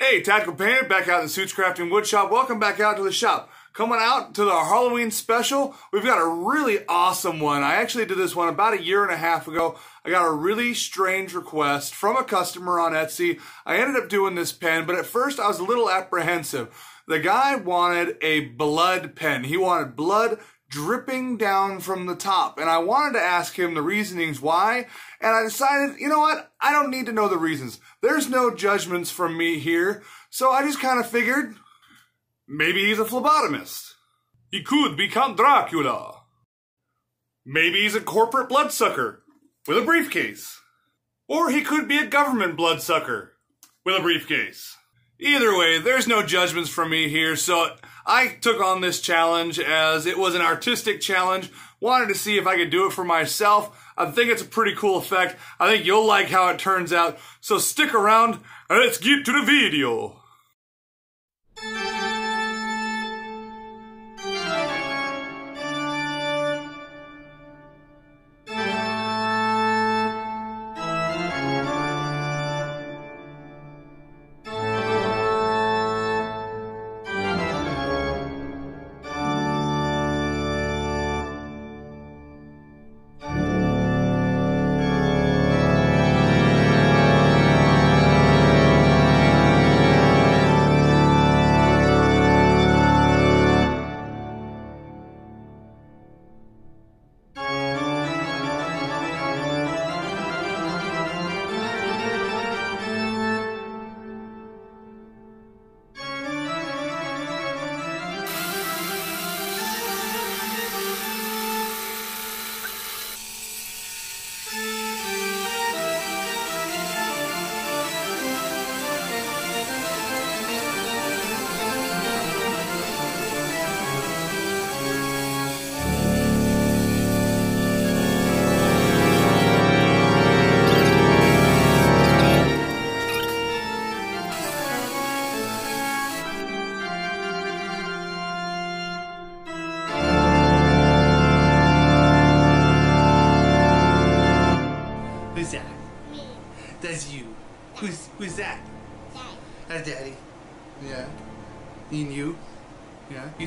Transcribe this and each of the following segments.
Hey, Tactical Painter, back out in the Soots Crafting Wood Shop. Welcome back out to the shop. Coming out to the Halloween special, we've got a really awesome one. I actually did this one about a year and a half ago. I got a really strange request from a customer on Etsy. I ended up doing this pen, but at first I was a little apprehensive. The guy wanted a blood pen. He wanted blood dripping down from the top. And I wanted to ask him the reasonings why. And I decided, you know what? I don't need to know the reasons. There's no judgments from me here. So I just kind of figured maybe he's a phlebotomist. He could be Count Dracula. Maybe he's a corporate bloodsucker with a briefcase. Or he could be a government bloodsucker with a briefcase. Either way, there's no judgments from me here, so I took on this challenge as it was an artistic challenge. Wanted to see if I could do it for myself. I think it's a pretty cool effect. I think you'll like how it turns out. So stick around and let's get to the video.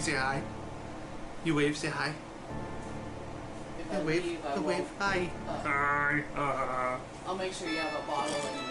You say hi. You wave. Say hi. If I The wave. leave, I The won't- wave. Hi. uh, Hi. Uh, I'll make sure you have a bottle and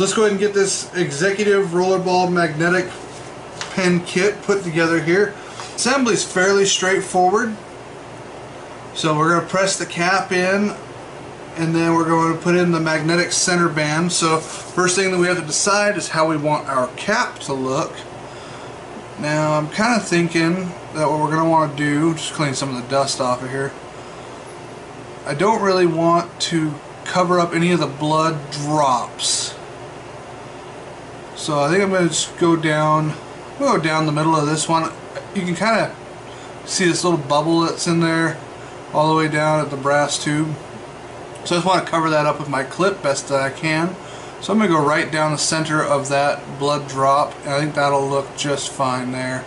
So let's go ahead and get this executive rollerball magnetic pen kit put together here. Assembly is fairly straightforward. So we're going to press the cap in and then we're going to put in the magnetic center band. So first thing that we have to decide is how we want our cap to look. Now I'm kind of thinking that what we're going to want to do, just clean some of the dust off of here. I don't really want to cover up any of the blood drops. So I think I'm going to just go down, go down the middle of this one. You can kind of see this little bubble that's in there all the way down at the brass tube. So I just want to cover that up with my clip best that I can. So I'm going to go right down the center of that blood drop and I think that'll look just fine there.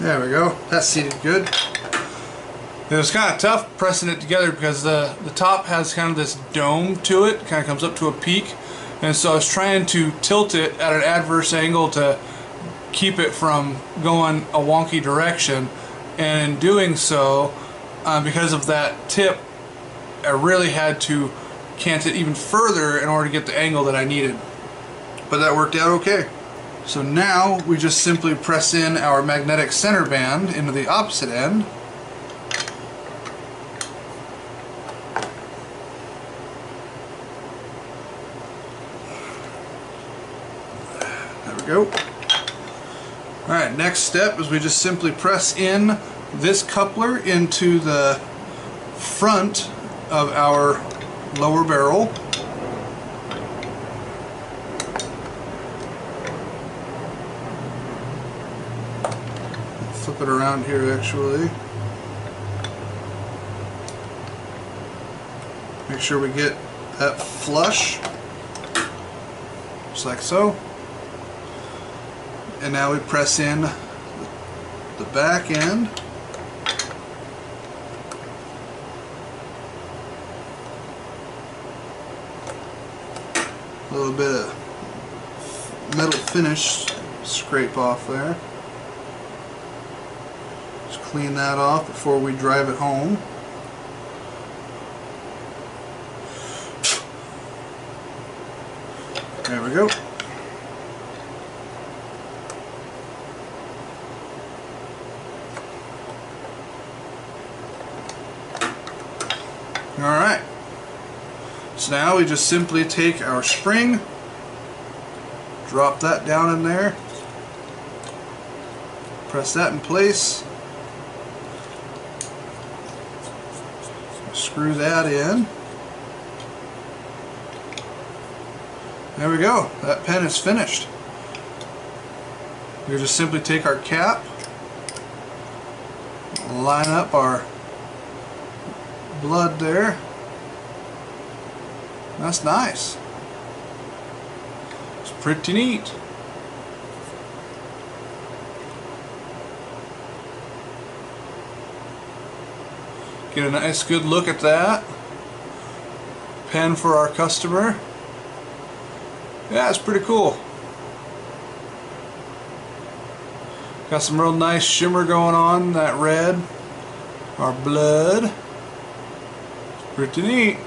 There we go. That's seated good. It was kind of tough pressing it together because the, the top has kind of this dome to it, kind of comes up to a peak. And so I was trying to tilt it at an adverse angle to keep it from going a wonky direction. And in doing so, uh, because of that tip, I really had to cant it even further in order to get the angle that I needed. But that worked out okay. So now we just simply press in our magnetic center band into the opposite end. There we go. Alright, next step is we just simply press in this coupler into the front of our lower barrel. It around here actually. Make sure we get that flush, just like so. And now we press in the back end. A little bit of metal finish scrape off there. Clean that off before we drive it home. There we go. Alright. So now we just simply take our spring, drop that down in there, press that in place, screw that in. There we go. That pen is finished. We just simply take our cap, line up our blood there. That's nice. It's pretty neat. Get a nice good look at that. Pen for our customer. Yeah, it's pretty cool. Got some real nice shimmer going on, that red. Our blood. It's Pretty neat.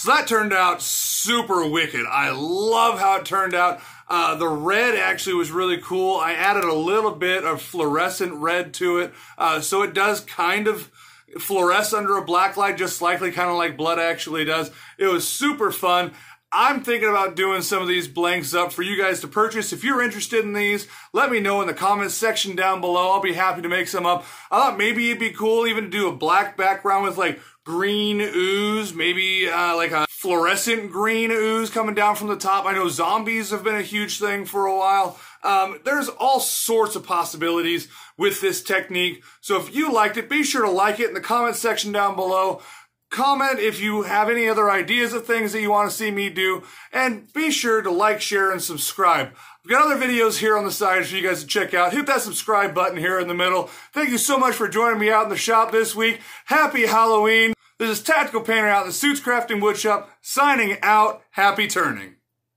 So that turned out super wicked. I love how it turned out. Uh, the red actually was really cool. I added a little bit of fluorescent red to it. Uh, so it does kind of fluoresce under a black light, just slightly kind of like blood actually does. It was super fun. I'm thinking about doing some of these blanks up for you guys to purchase. If you're interested in these, let me know in the comments section down below. I'll be happy to make some up. I thought maybe it'd be cool even to do a black background with like green ooze, maybe uh, like a fluorescent green ooze coming down from the top. I know zombies have been a huge thing for a while. Um, there's all sorts of possibilities with this technique. So if you liked it, be sure to like it in the comments section down below. Comment if you have any other ideas of things that you want to see me do. And be sure to like, share, and subscribe. We've got other videos here on the side for you guys to check out. Hit that subscribe button here in the middle. Thank you so much for joining me out in the shop this week. Happy Halloween. This is Tactical Painter out in the Soots Crafting Woodshop, signing out. Happy turning.